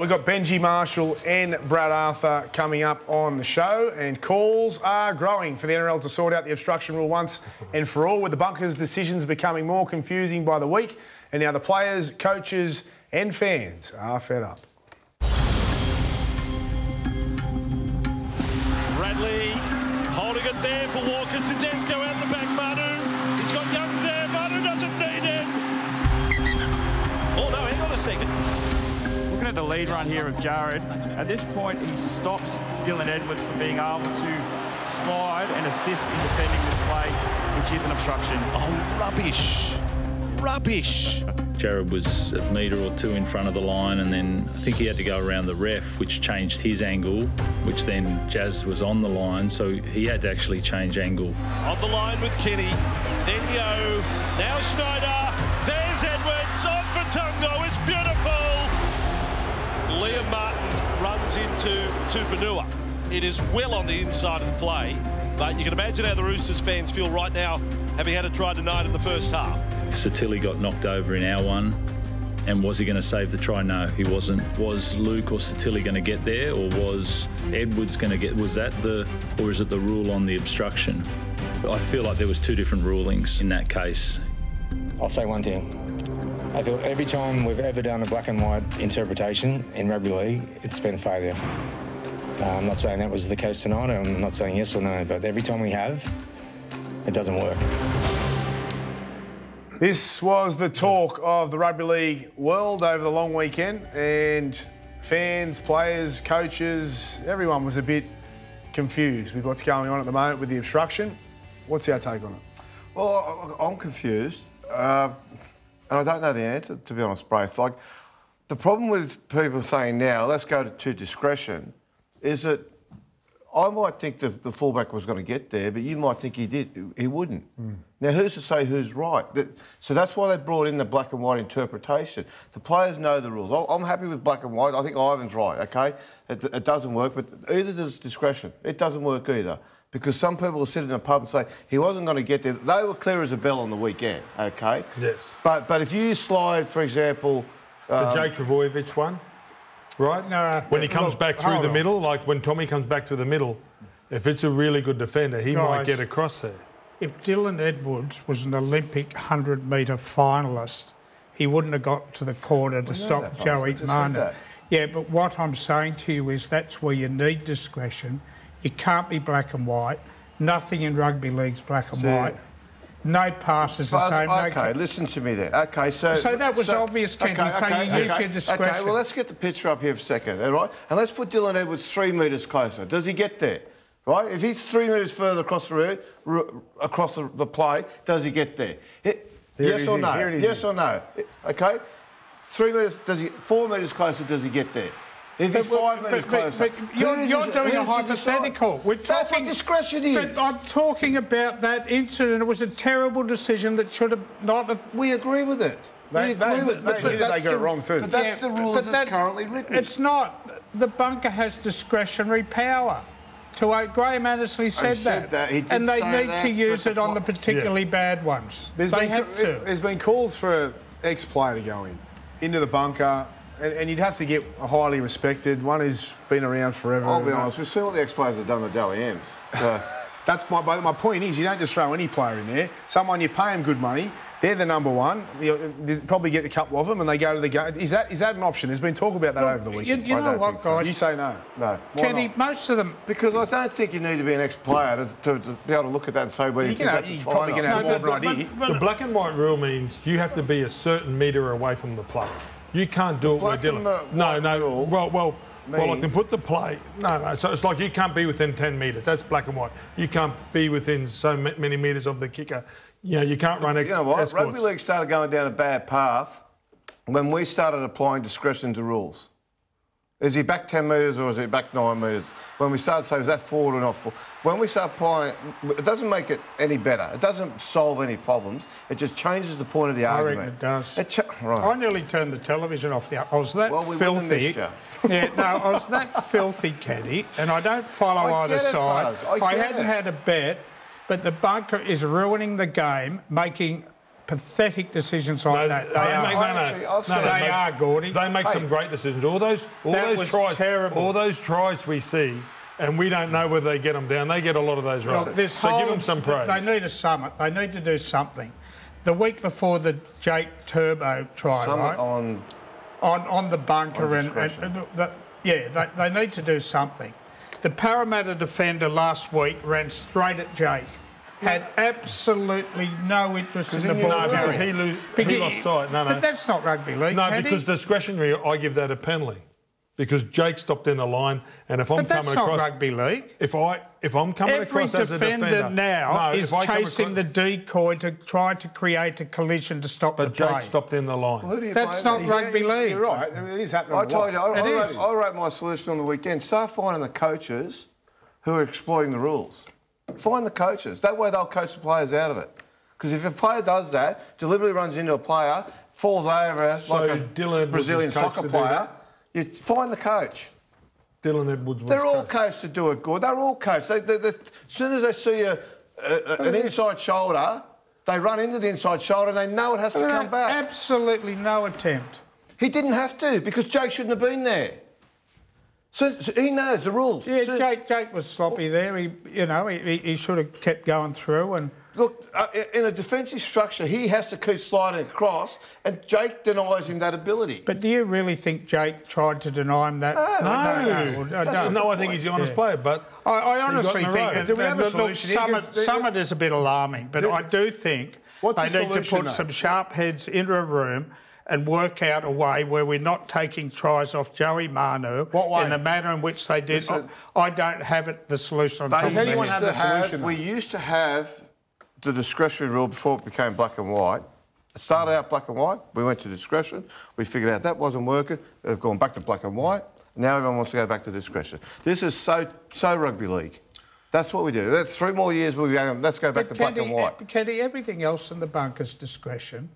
We've got Benji Marshall and Brad Arthur coming up on the show, and calls are growing for the NRL to sort out the obstruction rule once and for all, with the bunkers' decisions becoming more confusing by the week. And now the players, coaches, and fans are fed up. Bradley holding it there for Walker. Tedesco out the back. Manu. He's got Young there. Manu doesn't need it. Oh, no, hang on a second. Looking at the lead run here of Jared, at this point he stops Dylan Edwards from being able to slide and assist in defending this play, which is an obstruction. Oh, rubbish. Rubbish. Jared was a metre or two in front of the line, and then I think he had to go around the ref, which changed his angle, which then Jazz was on the line, so he had to actually change angle. On the line with Kenny. Then Yeo. Now Schneider. There's Edwards. On for Tungo. It's beautiful. Martin runs into Tupouniua. It is well on the inside of the play, but you can imagine how the Roosters fans feel right now, having had a try tonight in the first half. Sitili got knocked over in our one. And was he going to save the try? No, he wasn't. Was Luke or Sitili going to get there, or was Edwards going to get? Was that the, or is it the rule on the obstruction? I feel like there was two different rulings in that case. I'll say one thing. I feel every time we've ever done a black and white interpretation in rugby league, it's been a failure. Uh, I'm not saying that was the case tonight. I'm not saying yes or no, but every time we have, it doesn't work. This was the talk of the rugby league world over the long weekend, and fans, players, coaches, everyone was a bit confused with what's going on at the moment with the obstruction. What's our take on it? Well, I- I'm confused, uh, and I don't know the answer, to be honest, Braith. Like, the problem with people saying now, let's go to, to discretion, is that I might think the, the fullback was going to get there, but you might think he did. He wouldn't. Hmm. Now, who's to say who's right? So that's why they brought in the black and white interpretation. The players know the rules. I'm happy with black and white. I think Ivan's right, okay? It, it doesn't work, but either does discretion. It doesn't work either. Because some people will sit in a pub and say, he wasn't going to get there. They were clear as a bell on the weekend, okay? Yes. But, but if you slide, for example, The um, Jake Trbojevic one, right? No. When he comes Look, back through the on. middle, like when Tommy comes back through the middle, if it's a really good defender, he might get across there. If Dylan Edwards was an Olympic 100 metre finalist, he wouldn't have got to the corner to stop that, Buzz. Joey We just said Manu. that. Yeah, but what I'm saying to you is that's where you need discretion. You can't be black and white. Nothing in rugby league's black and See- white. No passes the Buzz, same. okay, ca- listen to me then. Okay, so... So that was obvious, Kenny, so you use your discretion. Okay, well, let's get the picture up here for a second, all right? And let's put Dylan Edwards three metres closer. Does he get there? Right? If he's three metres further across the road, r- across the, the play, does he get there? It- yes or here, no? here it is Yes here. or no? Okay? Three metres, does he... Four metres closer, does he get there? If he's But- five but- metres but- closer... but you're, you're does- doing a who's to decide? hypothetical. We're That's what discretion is. But I'm talking about that incident. It was a terrible decision that should have not have. We agree with it. They- we agree they- with they but admitted that's they got the- it wrong too. But that's Yeah, the rule but as it's that- currently written. It's not. The bunker has discretionary power. To uh, Graham Annesley said, said that. He did and they say need that, to use it on the pl- particularly bad ones. There's they been, have to. There's been calls for an ex-player to go in, into the bunker, and, and you'd have to get a highly respected. One who's been around forever. I'll be honest, we've seen what the ex-players have done to Dally M's. So, That's my, but my point is, you don't just throw any player in there. Someone you pay them good money. They're the number one. You they probably get a couple of them, and they go to the game. Is that is that an option? There's been talk about that over the you, weekend. you I know what, think so. guys? You say no. no. Kenny, most of them. Because I don't think you need to be an ex-player to, to, to be able to look at that and say whether you, You think can- that's a you try probably or can not. have more of an but- idea. but- The black and white rule means you have to be a certain metre away from the play. You can't do it and Dylan. No, no. Well, well, well. I can put the play. No, no. So it's like you can't be within 10 metres. That's black and white. You can't be within so many metres of the kicker. You know, you can't run ex- You know what? escorts. Rugby league started going down a bad path when we started applying discretion to rules. Is he back 10 metres or is he back 9 metres? When we start saying, is that forward or not forward? When we start applying it, it doesn't make it any better. It doesn't solve any problems. It just changes the point of the I argument. it does. It cha- I nearly turned the television off. The, I was that Well, we filthy. yeah, no, I was that filthy, caddy, and I don't follow I either get it, side. Buzz, I get hadn't it. had a bet, but the bunker is ruining the game, making pathetic decisions like No, that. they They are. make, no, no, Actually, I'll no, no, They make- are, Gordy. They make some great decisions. All those, all That those was tries, terrible. all those tries we see, and we don't know whether they get them down. They get a lot of those right. Look, so give them some praise. They need a summit. They need to do something. The week before the Jake Turbo try, Summit right? on on on the bunker On and, and, and the, yeah, they, they need to do something. The Parramatta defender last week ran straight at Jake. Had absolutely no interest in the he- ball. no, because he, lo- he lost sight. No, no. But that's not rugby league. No, Paddy. because discretionary, I give that a penalty. Because Jake stopped in the line, and if I'm But that's coming not across, rugby league. if I if I'm coming Every across as a defender defender now no, is if I come chasing across- the decoy to try to create a collision to stop But the play. Jake stopped in the line. Who do you That's not then? rugby league. You're right. I mean, it is happening. I a lot. told you, I, I, wrote. I wrote my solution on the weekend. Start finding the coaches who are exploiting the rules. Find the coaches. That way they'll coach the players out of it. Because if a player does that, deliberately runs into a player, falls over So like a Dylan Brazilian soccer player, you find the coach. Dylan Edwards. They're all coach. coached to do it good. They're all coached. They, they, they, as soon as they see a, a, a- an inside shoulder, they run into the inside shoulder and they know it has to come back. Absolutely no attempt. He didn't have to because Jake shouldn't have been there. So, so he knows the rules. Yeah, So- Jake, Jake was sloppy there. He, you know, he, he- he should have kept going through and. Look, uh, in a defensive structure, he has to keep sliding across, and Jake denies him that ability. But do you really think Jake tried to deny him that? No, No, I That's don't. no, I think he's the honest Yeah. player, but I, I honestly think row. Do we have a look, solution here? Summit, 'Cause Summit is a bit alarming, but Do- I do think What's they the need to put though? some sharp heads into a room and work out a way where we're not taking tries off Joey Manu What way? in the manner in which they did. Listen. I, I don't have it the solution. on They top of Does anyone have the solution, We used to have the discretionary rule before it became black and white. It started out black and white. We went to discretion. We figured out that wasn't working. We've gone back to black and white. Now everyone wants to go back to discretion. This is so so rugby league. That's what we do. That's three more years. We'll be. Let's go back to But black and white. Kenny, everything else in the bunker's discretion.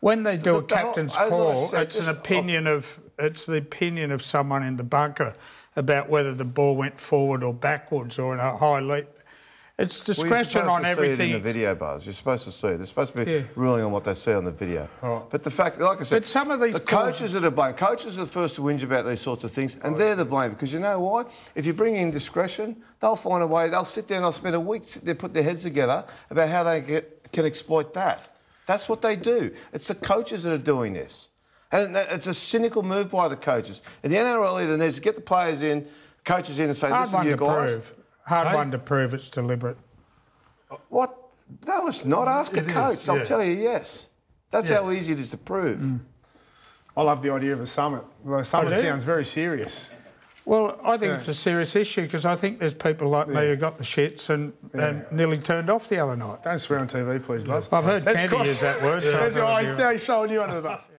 When they do Look, a the whole- captain's as call, said, it's just- an opinion of it's the opinion of someone in the bunker about whether the ball went forward or backwards or in a high leap. It's Well, you're discretion supposed on to everything. See it in the video bars. You're supposed to see it. They're supposed to be Yeah. ruling on what they see on the video. But the fact, like I said, But some of these the calls- coaches are to blame. Coaches are the first to whinge about these sorts of things, and they're the blame because you know why? If you bring in discretion, they'll find a way. They'll sit there and They'll spend a week sitting there, put their heads together about how they get, can exploit that. That's what they do. It's the coaches that are doing this, and it's a cynical move by the coaches. And the NRL either needs to get the players in, coaches in, and say, Hard "Listen, one you to guys." prove. Hard Hey. one to prove it's deliberate. What? No, it's not. Ask a It is, coach. I'll tell you yes. That's Yeah. how easy it is to prove. Mm. I love the idea of a summit. The summit oh, sounds very serious. Well, I think Yeah. it's a serious issue because I think there's people like me who got the shits and, and nearly turned off the other night. Don't swear on TV, please, Buzz. I've heard Let's Candy use that word. so That's- he's, do he's throwing you under the bus.